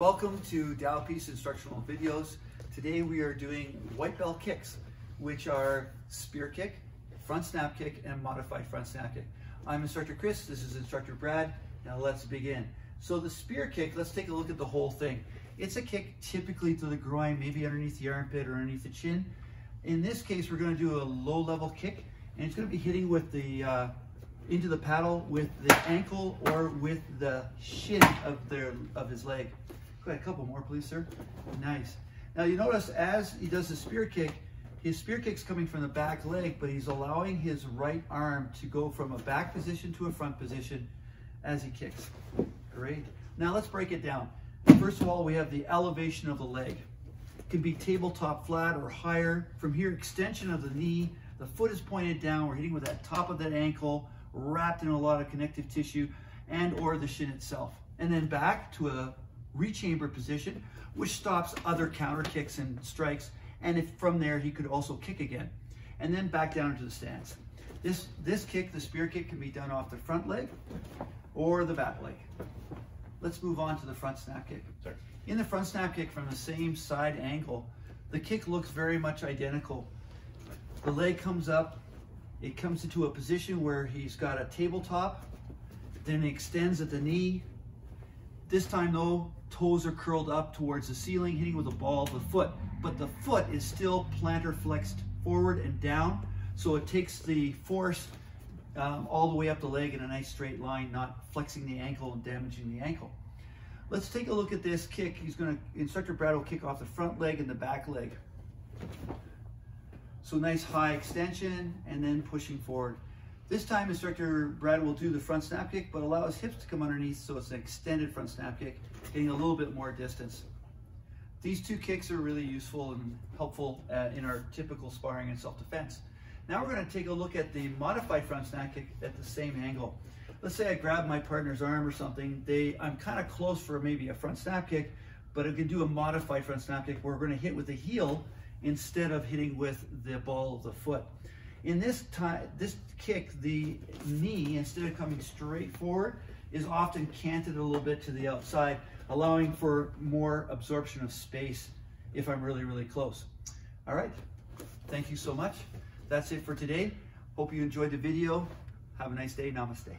Welcome to Tao of Peace Instructional Videos. Today we are doing white belt kicks, which are spear kick, front snap kick, and modified front snap kick. I'm Instructor Chris, this is Instructor Brad. Now let's begin. So the spear kick, let's take a look at the whole thing. It's a kick typically to the groin, maybe underneath the armpit or underneath the chin. In this case, we're gonna do a low level kick, and it's gonna be hitting with the uh, into the paddle with the ankle or with the shin of their of his leg. Go ahead, a couple more, please, sir. Nice. Now you notice as he does the spear kick, his spear kick's coming from the back leg, but he's allowing his right arm to go from a back position to a front position as he kicks. Great. Now let's break it down. First of all, we have the elevation of the leg. It can be tabletop flat or higher. From here, extension of the knee. The foot is pointed down. We're hitting with that top of that ankle, wrapped in a lot of connective tissue, and or the shin itself. And then back to a rechamber position, which stops other counter kicks and strikes. And if from there, he could also kick again. And then back down into the stance. This, this kick, the spear kick, can be done off the front leg or the back leg. Let's move on to the front snap kick. Sorry. In the front snap kick from the same side angle, the kick looks very much identical. The leg comes up, it comes into a position where he's got a tabletop, then he extends at the knee. This time though, toes are curled up towards the ceiling, hitting with the ball of the foot. But the foot is still plantar flexed forward and down, so it takes the force um, all the way up the leg in a nice straight line, not flexing the ankle and damaging the ankle. Let's take a look at this kick. He's going to, Instructor Brad will kick off the front leg and the back leg. So nice high extension and then pushing forward. This time Instructor Brad will do the front snap kick, but allow his hips to come underneath so it's an extended front snap kick, getting a little bit more distance. These two kicks are really useful and helpful uh, in our typical sparring and self-defense. Now we're going to take a look at the modified front snap kick at the same angle. Let's say I grab my partner's arm or something. They, I'm kind of close for maybe a front snap kick, but I can do a modified front snap kick where we're going to hit with the heel instead of hitting with the ball of the foot. In this time, this kick, the knee, instead of coming straight forward, is often canted a little bit to the outside, allowing for more absorption of space if I'm really, really close. All right, thank you so much. That's it for today. Hope you enjoyed the video. Have a nice day. Namaste.